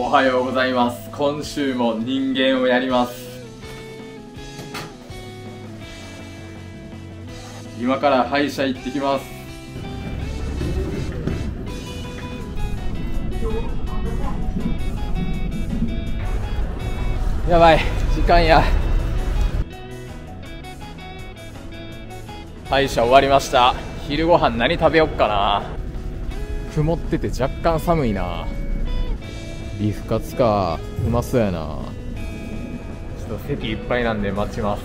おはようございます。今週も人間をやります。今から歯医者行ってきます。やばい時間や。歯医者終わりました。昼ご飯何食べよっかな。曇ってて若干寒いな。ビーフカツかうまそうやな。ちょっと席いっぱいなんで待ちます。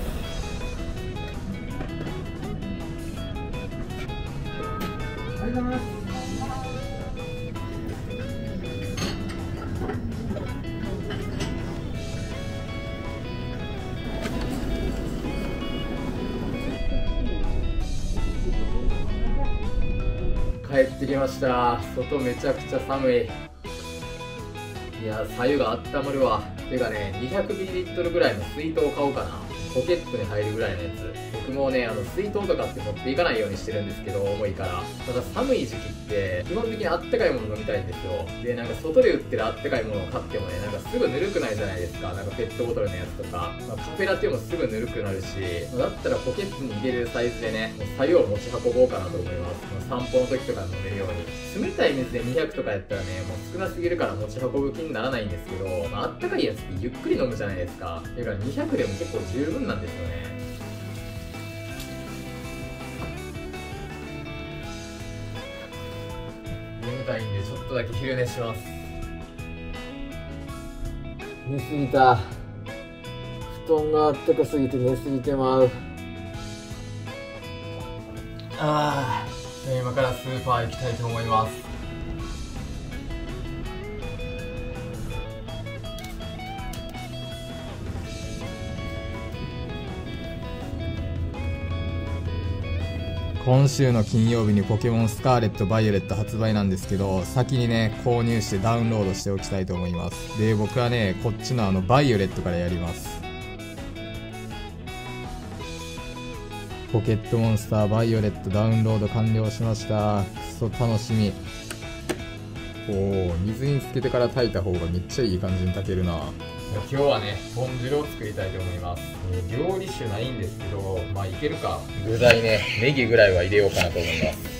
帰ってきました。外めちゃくちゃ寒い。いや左右が温まるわ。てかね 200ml ぐらいの水筒を買おうかな。ポケットに入るぐらいのやつ。僕もねあの水筒とかって持っていかないようにしてるんですけど重いから。ただ寒い時期って基本的にあったかいもの飲みたいんですよ。でなんか外で売ってるあったかいものを買ってもねなんかすぐぬるくないじゃないですか。なんかペットボトルのやつとか、まあ、カフェラテもすぐぬるくなるし。だったらポケットに入れるサイズでねもう左右を持ち運ぼうかなと思います。散歩の時とか飲めるように。冷たい水で200とかやったらねもう少なすぎるから持ち運ぶ気にならないんですけど、まあったかいやつってゆっくり飲むじゃないですか。だから200でも結構十分なんですよね。とだけ昼寝します。寝すぎた。布団があったかすぎて寝すぎてまう。ああ今からスーパー行きたいと思います今週の金曜日にポケモンスカーレット・バイオレット発売なんですけど先にね購入してダウンロードしておきたいと思います。で僕はねこっちのあのバイオレットからやります。ポケットモンスターバイオレットダウンロード完了しました。くそ楽しみ。おお水につけてから炊いた方がめっちゃいい感じに炊けるな。今日はね豚汁を作りたいと思います、えー料理酒ないんですけどまあいけるか。具材ねネギぐらいは入れようかなと思います。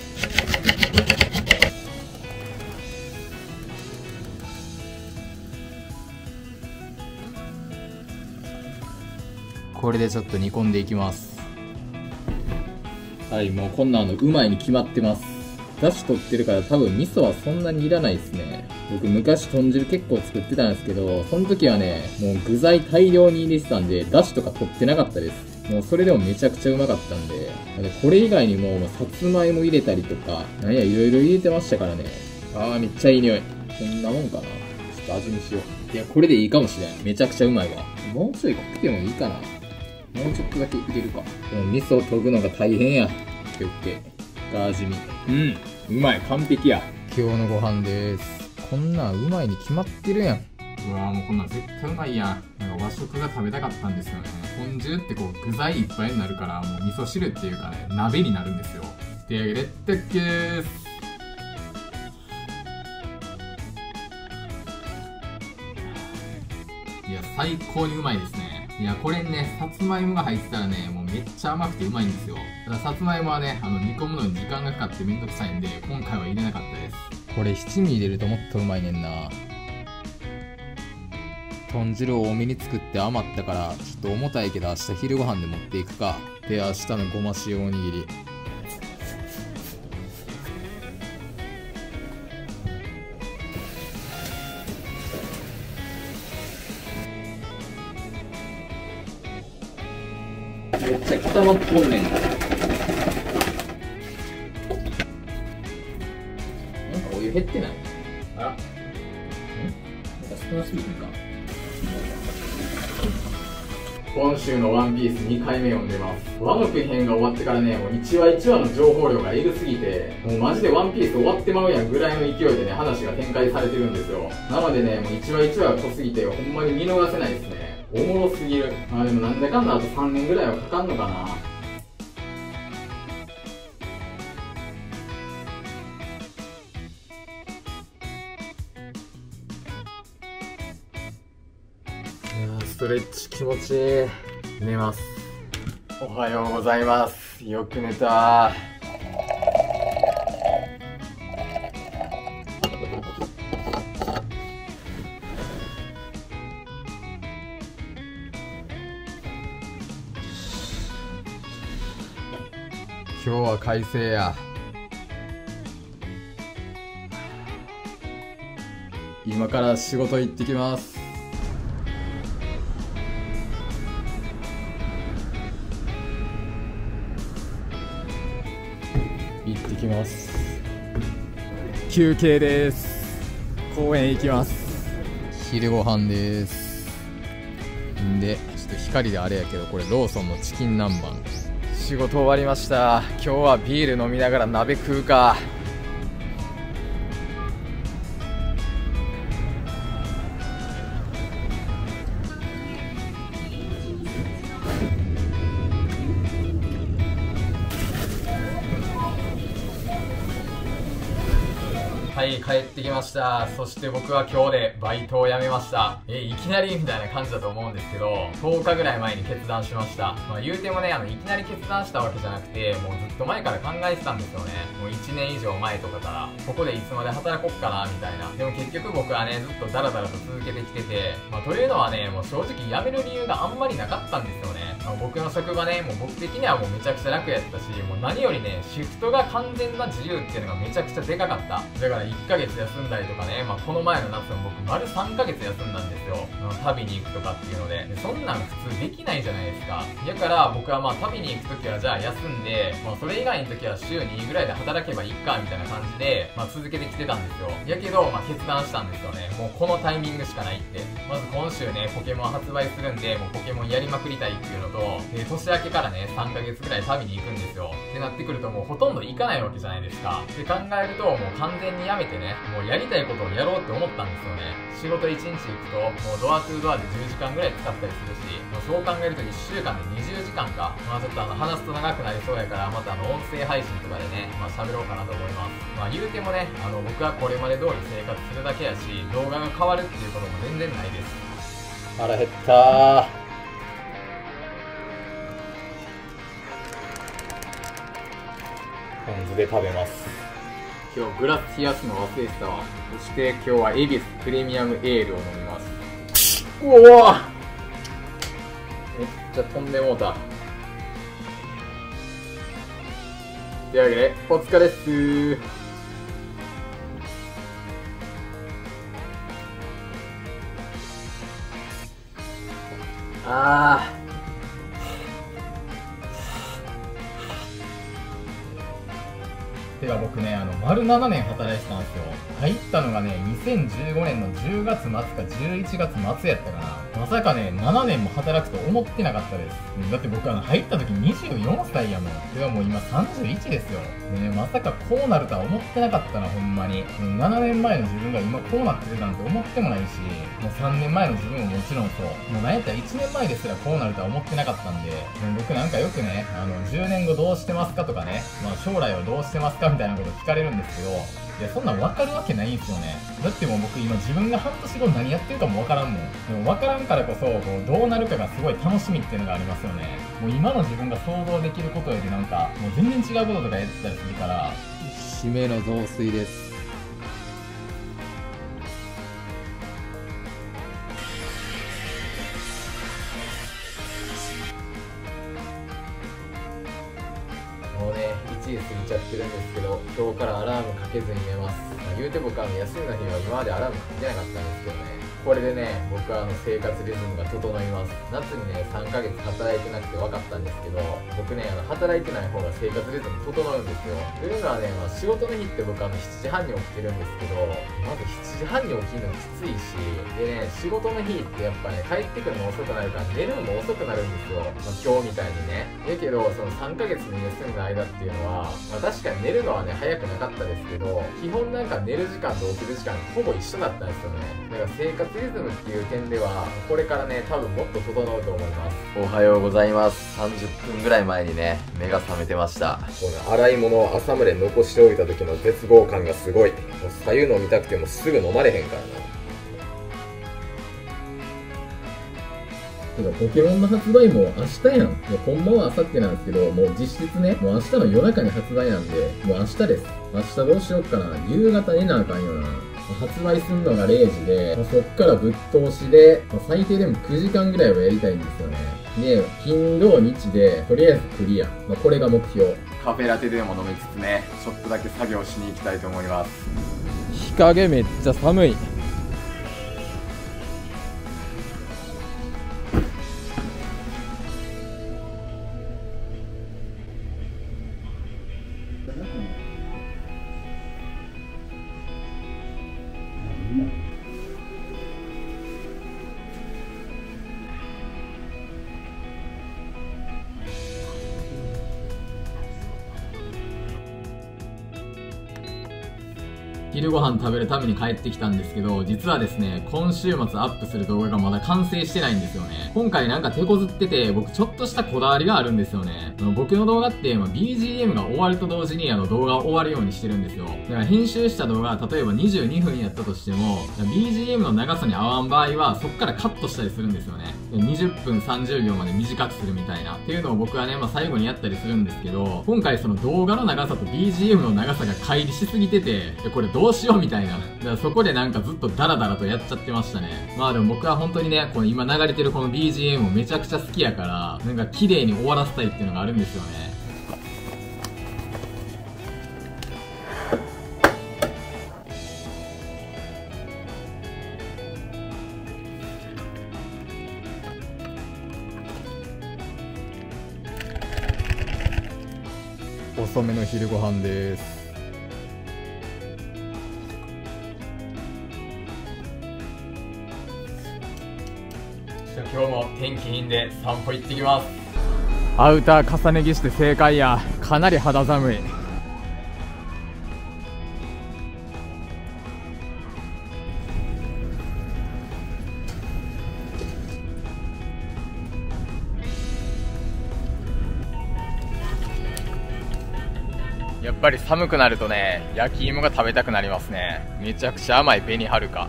これでちょっと煮込んでいきます。はいもうこんなのうまいに決まってます。だし取ってるから多分味噌はそんなにいらないですね僕昔豚汁結構作ってたんですけどその時はねもう具材大量に入れてたんでだしとか取ってなかったです。もうそれでもめちゃくちゃうまかったんでこれ以外にもさつまいも入れたりとかなんやいろいろ入れてましたからね。あーめっちゃいい匂い。こんなもんかな。ちょっと味見しよう。いやこれでいいかもしれん。めちゃくちゃうまいわ。もうちょい濃くてもいいかな。もうちょっとだけ入れるか。でも味噌を研ぐのが大変や。オッケーオッケー。味見うん。うまい。完璧や。今日のご飯です。こんなうまいに決まってるやん。うわもうこんなん絶対うまいやん。なんか和食が食べたかったんですよね。豚汁ってこう具材いっぱいになるからもう味噌汁っていうかね鍋になるんですよ。でレッテッケーすいや最高にうまいですね。いやこれねさつまいもが入ってたらねもうめっちゃ甘くてうまいんですよ。たださつまいもはねあの煮込むのに時間がかかってめんどくさいんで今回は入れなかったです。これ七味入れるともっとうまいねんな。豚汁を多めに作って余ったからちょっと重たいけど明日昼ご飯で持っていくか。で明日のごま塩おにぎり。めっちゃ固まっとんねん。減ってない？あら？ん？なんか少なすぎるか？今週のワンピース2回目読んでます。和の編が終わってからね、もう1話1話の情報量がエグすぎて、もうマジでワンピース終わってまうやんぐらいの勢いでね、話が展開されてるんですよ。なのでね、もう1話1話が濃すぎて、ほんまに見逃せないですね。おもろすぎる。まあでもなんだかんだあと3年ぐらいはかかんのかな。トレッチ気持ちいい。寝ます。おはようございます。よく寝た。今日は快晴や。今から仕事行ってきます。休憩です。公園行きます。昼ご飯です。んでちょっと光であれやけどこれローソンのチキン南蛮。仕事終わりました。今日はビール飲みながら鍋食うかはい帰ってきました。そして僕は今日でバイトを辞めました。えいきなりみたいな感じだと思うんですけど10日ぐらい前に決断しました。まあ言うてもねあのいきなり決断したわけじゃなくてもうずっと前から考えてたんですよね。もう1年以上前とかからここでいつまで働こっかなみたいな。でも結局僕はねずっとダラダラと続けてきててまあというのはねもう正直辞める理由があんまりなかったんですよね、まあ、僕の職場ねもう僕的にはもうめちゃくちゃ楽やったしもう何よりねシフトが完全な自由っていうのがめちゃくちゃでかかった。だから1ヶ月休んだりとかね、まあ、この前の夏も僕丸3ヶ月休んだんですよ。旅に行くとかっていうので。でそんなん普通できないじゃないですか。だから僕はまあ旅に行く時はじゃあ休んで、まあ、それ以外の時は週2ぐらいで働けばいいかみたいな感じで、まあ、続けてきてたんですよ。やけど、まあ、決断したんですよね。もうこのタイミングしかないって。まず今週ねポケモン発売するんでもうポケモンやりまくりたいっていうのとで年明けからね3ヶ月ぐらい旅に行くんですよ。ってなってくるともうほとんど行かないわけじゃないですか。って考えるともう完全にやめてねもうやりたいことをやろうって思ったんですよね。仕事1日行くともうドアトゥードアで10時間ぐらい使ったりするしもうそう考えると1週間で20時間か。まあちょっとあの話すと長くなりそうやからまたあの音声配信とかでねまあ喋ろうかなと思います。まあ言うてもねあの僕はこれまで通り生活するだけやし動画が変わるっていうことも全然ないです。腹減った。ポン酢で食べます。今日グラス冷やすの忘れてたわ。そして今日は恵比寿プレミアムエールを飲みます。うおめっちゃ飛んでもうたというわけでお疲れっす。あー。てか僕ね、あの、丸7年働いてたんですよ。入ったのがね、2015年の10月末か11月末やったかな。まさかね、7年も働くと思ってなかったです。だって僕あの、入った時24歳やもん。ではもう今31ですよ。ね、まさかこうなるとは思ってなかったな、ほんまに。7年前の自分が今こうなってるなんて思ってもないし、もう3年前の自分ももちろんそう。もうなんやったら1年前ですらこうなるとは思ってなかったんで、僕なんかよくね、あの、10年後どうしてますかとかね、まあ将来はどうしてますかみたいなこと聞かれるんですけど、いや、そんなん分かるわけないんですよね。だってもう僕今自分が半年後何やってるかも分からんもん。でも分からんからこそ、こう、どうなるかがすごい楽しみっていうのがありますよね。もう今の自分が想像できることよりなんか、もう全然違うこととかやってたりするから、締めの増水です。っちゃってるんですけど、今日からアラームかけずに寝ます。まあ、言うて僕あの休みの日は今までアラームかけなかったんですけどね。これでね、僕はあの生活リズムが整います。夏にね、3ヶ月働いてなくて分かったんですけど、僕ね、あの働いてない方が生活リズム整うんですよ。というのはね、まあ、仕事の日って僕あの7時半に起きてるんですけど、まず7時半に起きるのきついし、でね、仕事の日ってやっぱね、帰ってくるの遅くなるから寝るのも遅くなるんですよ。まあ、今日みたいにね。だけど、その3ヶ月に休んだ間っていうのは、まあ、確かに寝るのはね、早くなかったですけど、基本なんか寝る時間と起きる時間ほぼ一緒だったんですよね。だから生活リズムっていう点では、これからね、多分もっと整うと思います。おはようございます30分ぐらい前にね目が覚めてましたこの洗い物を朝まで残しておいた時の絶望感がすごいもう左右飲みたくてもすぐ飲まれへんからなポケモンの発売も明日やん。いや、ほんまは明後日なんですけど、もう実質ね、もう明日の夜中に発売なんで、もう明日です。明日どうしよっかな。夕方寝なあかんよな。発売すんのが0時で、まあ、そっからぶっ通しで、まあ、最低でも9時間ぐらいはやりたいんですよね。で、金土日で、とりあえずクリア。まあ、これが目標。カフェラテでも飲みつつねちょっとだけ作業しに行きたいと思います日陰めっちゃ寒い。ご飯食べるために帰ってきたんですけど、実はですね、今週末アップする動画がまだ完成してないんですよね。今回なんか手こずってて、僕ちょっとしたこだわりがあるんですよね。あの僕の動画って、まあ、BGM が終わると同時にあの動画を終わるようにしてるんですよ。だから編集した動画、例えば22分やったとしても、BGM の長さに合わん場合は、そっからカットしたりするんですよね。20分30秒まで短くするみたいな。っていうのを僕はね、まあ最後にやったりするんですけど、今回その動画の長さと BGM の長さが乖離しすぎてて、これどうしようみたいな。だからそこでなんかずっとダラダラとやっちゃってましたね。まあでも僕は本当にね、この今流れてるこの BGM もめちゃくちゃ好きやから、なんか綺麗に終わらせたいっていうのがあるんですよね。遅めの昼ご飯です今日も天気いいんで散歩行ってきます。アウター重ね着して正解や。かなり肌寒い。やっぱり寒くなるとね焼き芋が食べたくなりますね。めちゃくちゃ甘い紅はるか。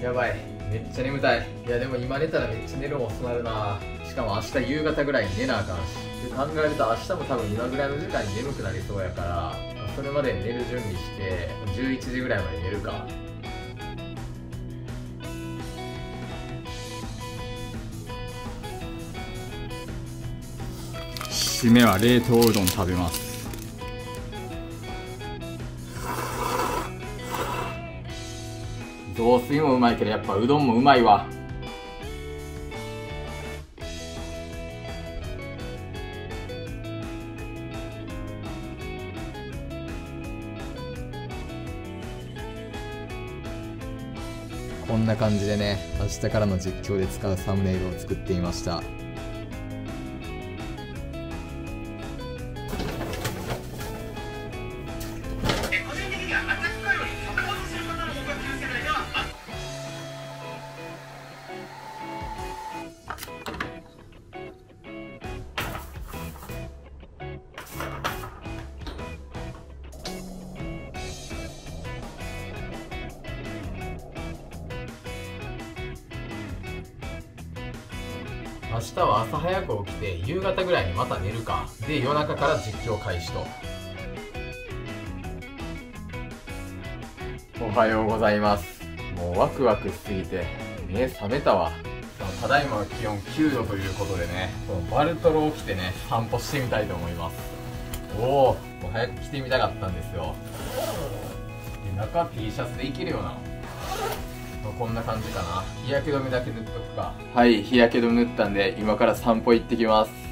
やばい。めっちゃ眠たい。いやでも今寝たらめっちゃ寝るの遅なるな。しかも明日夕方ぐらいに寝なあかんし。で考えると明日も多分今ぐらいの時間に眠くなりそうやからそれまで寝る準備して11時ぐらいまで寝るか。締めは冷凍うどん食べます。雑炊もうまいけどやっぱうどんもうまいわ。こんな感じでね明日からの実況で使うサムネイルを作っていました。で夜中から実況開始と。おはようございます。もうワクワクしすぎて目覚めたわ。ただいまの気温9度ということでねこのバルトロを着てね散歩してみたいと思います。おお早く着てみたかったんですよ。で中 T シャツでいけるよな。こんな感じかな。日焼け止めだけ塗っとくか。はい日焼け止め塗ったんで今から散歩行ってきます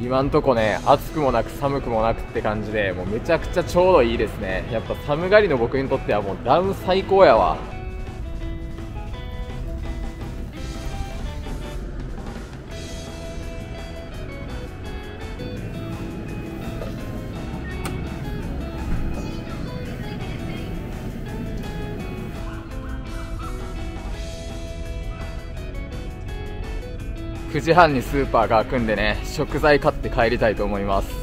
今んとこね暑くもなく寒くもなくって感じでもうめちゃくちゃちょうどいいですね。やっぱ寒がりの僕にとってはもうダウン最高やわ。9時半にスーパーが開くんでね食材買って帰りたいと思います。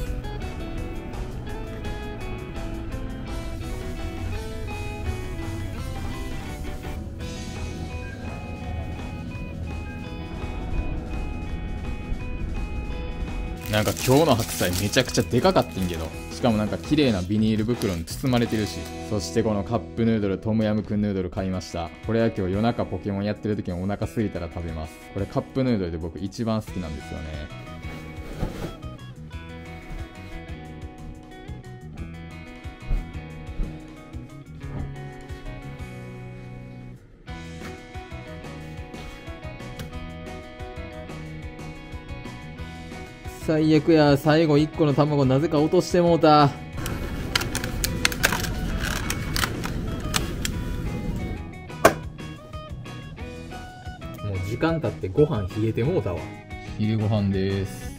なんか今日の白菜めちゃくちゃでかかってんけど。しかもなんか綺麗なビニール袋に包まれてるし。そしてこのカップヌードルトムヤムクンヌードル買いました。これは今日夜中ポケモンやってる時にお腹すいたら食べます。これカップヌードルで僕一番好きなんですよね。最悪や最後1個の卵なぜか落としてもうた。もう時間経ってご飯冷えてもうたわ。昼ご飯です。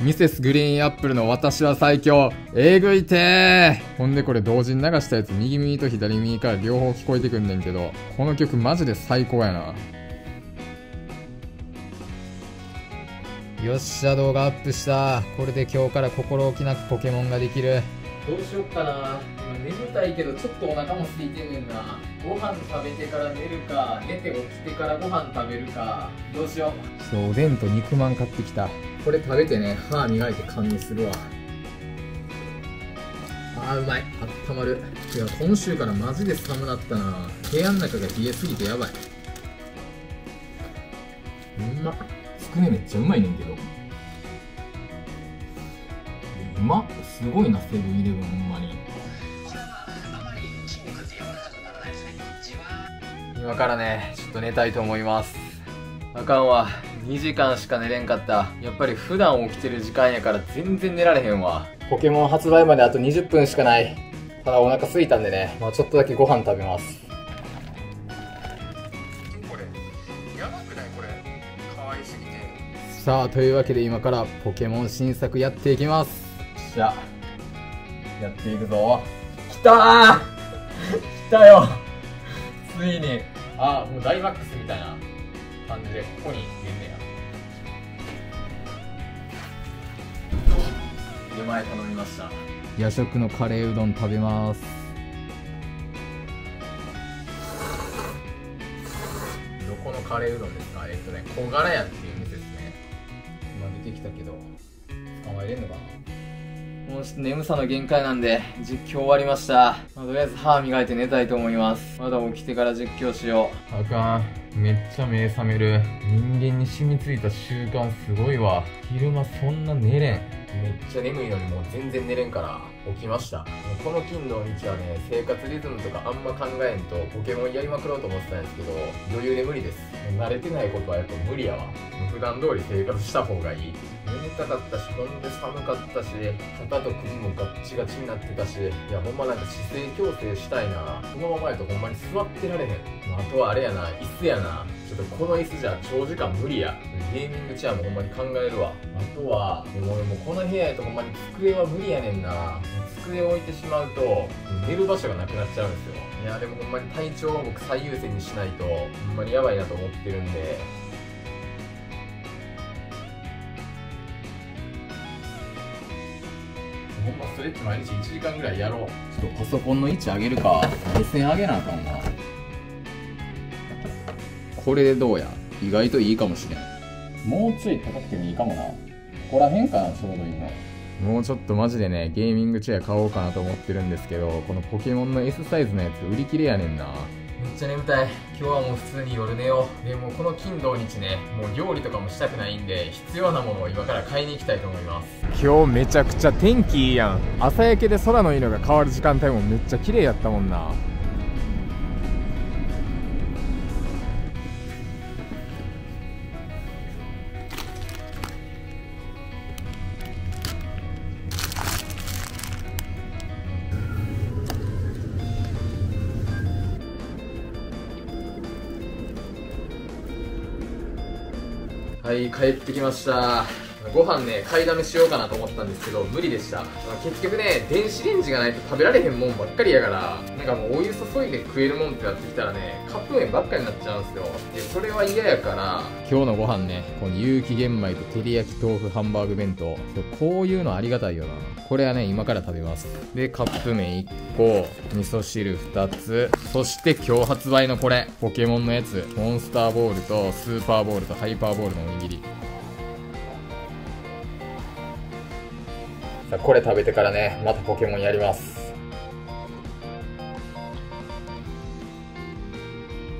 ミセスグリーンアップルの私は最強。えぐいてほんでこれ同時に流したやつ右耳と左耳から両方聞こえてくんねんけどこの曲マジで最高やな。よっしゃ動画アップした。これで今日から心置きなくポケモンができる。どうしよっかな。今眠たいけどちょっとお腹も空いてんねんな。ご飯食べてから寝るか寝て起きてからご飯食べるかどうしよう。そうおでんと肉まん買ってきた。これ食べてね歯磨いて堪能するわ。あーうまい。あったまる。いや今週からマジで寒なったな。部屋の中が冷えすぎてやばい。うまっ。つくねめっちゃうまいねんけど。うまっ。すごいなセブンイレブンほんまに。今からねちょっと寝たいと思います。あかんわ。2時間しか寝れんかった。やっぱり普段起きてる時間やから全然寝られへんわ。ポケモン発売まであと20分しかない。ただお腹空いたんでね、まあ、ちょっとだけご飯食べますさあというわけで今からポケモン新作やっていきます。じゃやっていくぞ。きたー。来たよ。ついに。あもうダイマックスみたいな感じでここに出んねや。出前頼みました。夜食のカレーうどん食べます。どこのカレーうどんですか？えっとね小柄屋っていう店ですね今出てきたけど捕まえれんのかな？もうちょっと眠さの限界なんで実況終わりました、まあ、とりあえず歯磨いて寝たいと思います。まだ起きてから実況しよう。あかん。めっちゃ目覚める。人間に染みついた習慣すごいわ。昼間そんな寝れん。めっちゃ眠いのにもう全然寝れんから起きました。この金土日はね生活リズムとかあんま考えんとポケモンやりまくろうと思ってたんですけど余裕で無理です。慣れてないことはやっぱ無理やわ。普段通り生活した方がいい。眠たかったしほんで寒かったし肩と首もガッチガチになってたしいやほんまなんか姿勢矯正したいな。このままやとほんまに座ってられへん。あとはあれやな椅子やな。ょっとこの椅子じゃ長時間無理や。ゲーミングチェアもほんまに考えるわ。あとはでも俺もうこの部屋やとほんまに机は無理やねんな。机を置いてしまうと寝る場所がなくなっちゃうんですよ。いやでもほんまに体調を僕最優先にしないとほんまにやばいなと思ってるんで。ほんまストレッチ毎日1時間ぐらいやろう。ちょっとパソコンの位置上げるか。目線上げなあかんわこれでどうや？意外といいかもしれん。もうちょい高くてもいいかもな。ここら辺かなちょうどいいのもうちょっとマジでねゲーミングチェア買おうかなと思ってるんですけどこのポケモンの S サイズのやつ売り切れやねんな。めっちゃ眠たい。今日はもう普通に夜寝よう。でもこの金土日ねもう料理とかもしたくないんで必要なものを今から買いに行きたいと思います。今日めちゃくちゃ天気いいやん。朝焼けで空の色が変わる時間帯もめっちゃ綺麗やったもんなに帰ってきました。ご飯ね買いだめしようかなと思ったんですけど無理でした。結局ね電子レンジがないと食べられへんもんばっかりやからなんかもうお湯注いで食えるもんってなってきたらねカップ麺ばっかりになっちゃうんすよ。でそれは嫌やから今日のご飯ねこの有機玄米と照り焼き豆腐ハンバーグ弁当。こういうのありがたいよな。これはね今から食べます。でカップ麺1個味噌汁2つ。そして今日発売のこれポケモンのやつ。モンスターボールとスーパーボールとハイパーボールのおにぎり。さあこれ食べてからねまたポケモンやります。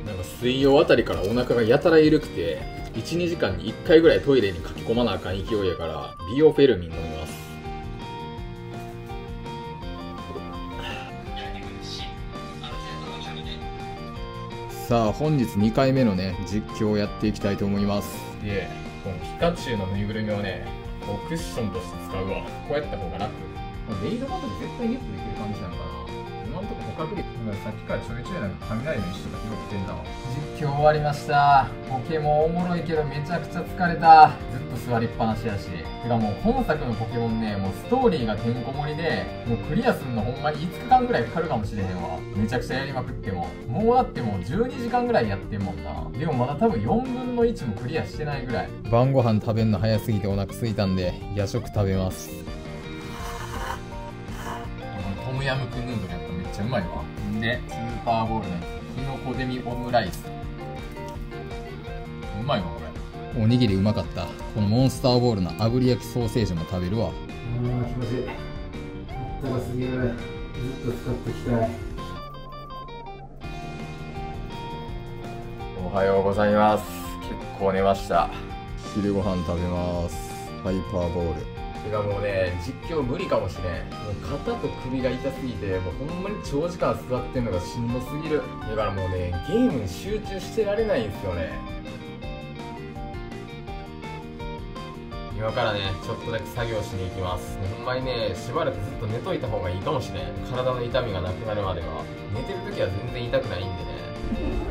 なんか水曜あたりからお腹がやたら緩くて12時間に1回ぐらいトイレに駆け込まなあかん勢いやからビオフェルミン飲みます。さあ本日2回目のね実況をやっていきたいと思います。でこのピカチュウのぬいぐるみをねもうクッションとして使うわこうやった方が楽。レイドバトル絶対ゲットできる感じなのかな。今んとこ捕獲率さっきからちょいちょいなんか雷の石とか拾ってんな。実況終わりました。ポケモンおもろいけどめちゃくちゃ疲れた。ずっと座りっぱなしやし。てかもう本作のポケモンねもうストーリーがてんこ盛りでもうクリアすんのほんまに5日間ぐらいかかるかもしれへんわ。めちゃくちゃやりまくっても。もうだってもう12時間ぐらいやってんもんな。でもまだ多分4分の1もクリアしてないぐらい。晩ご飯食べんの早すぎてお腹すいたんで夜食食べます。トムヤムクンヌードルやっぱめっちゃうまいわでスーパーボールね。キノコデミオムライス。うまいわこれ。おにぎりうまかった。このモンスターボールの炙り焼きソーセージも食べるわ。あ気持ちいい。あったかすぎるずっと使っていきたい。おはようございます。結構寝ました。昼ご飯食べます。ハイパーボールてかもうね実況無理かもしれん。もう肩と首が痛すぎてもうほんまに長時間座ってんのがしんどすぎる。だからもうねゲームに集中してられないんですよね。今からねちょっとだけ作業しに行きます。ほんまにねしばらくずっと寝といた方がいいかもしれん。体の痛みがなくなるまでは。寝てる時は全然痛くないんでね。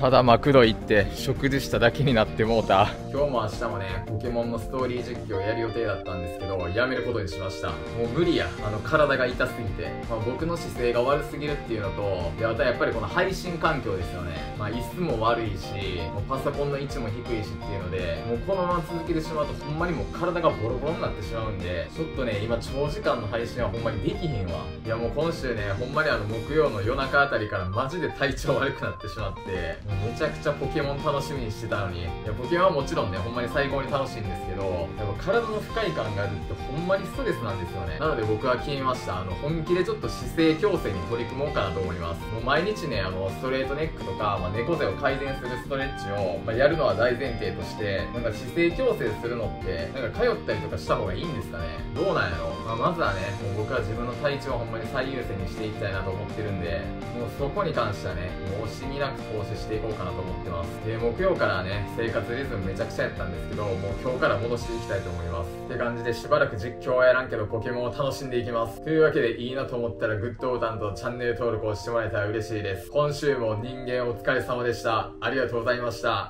ただマクド行って食事しただけになってもうた。今日も明日もねポケモンのストーリー実況やる予定だったんですけどやめることにしました。もう無理や。あの体が痛すぎて、まあ、僕の姿勢が悪すぎるっていうのとでまたやっぱりこの配信環境ですよね。まあ椅子も悪いしもうパソコンの位置も低いしっていうのでもうこのまま続けてしまうとほんまにもう体がボロボロになってしまうんでちょっとね今長時間の配信はほんまにできひんわ。いやもう今週ねほんまにあの木曜の夜中あたりからマジで体調悪くなってしまってめちゃくちゃポケモン楽しみにしてたのに。いやポケモンはもちろんねほんまに最高に楽しいんですけどやっぱ体の不快感があるってほんまにストレスなんですよね。なので僕は決めました。あの本気でちょっと姿勢矯正に取り組もうかなと思います。もう毎日ねあのストレートネックとか、まあ、猫背を改善するストレッチを、まあ、やるのは大前提としてなんか姿勢矯正するのってなんか通ったりとかした方がいいんですかね。どうなんやろ、まあ、まずはねもう僕は自分の体調をほんまに最優先にしていきたいなと思ってるんでもうそこに関してはねもう惜しみなく投資していこうかなと思ってます。で木曜からね生活リズムめちゃくちゃやったんですけどもう今日から戻していきたいと思います。って感じでしばらく実況はやらんけどポケモンを楽しんでいきます。というわけでいいなと思ったらグッドボタンとチャンネル登録をしてもらえたら嬉しいです。今週も人間お疲れ様でした。ありがとうございました。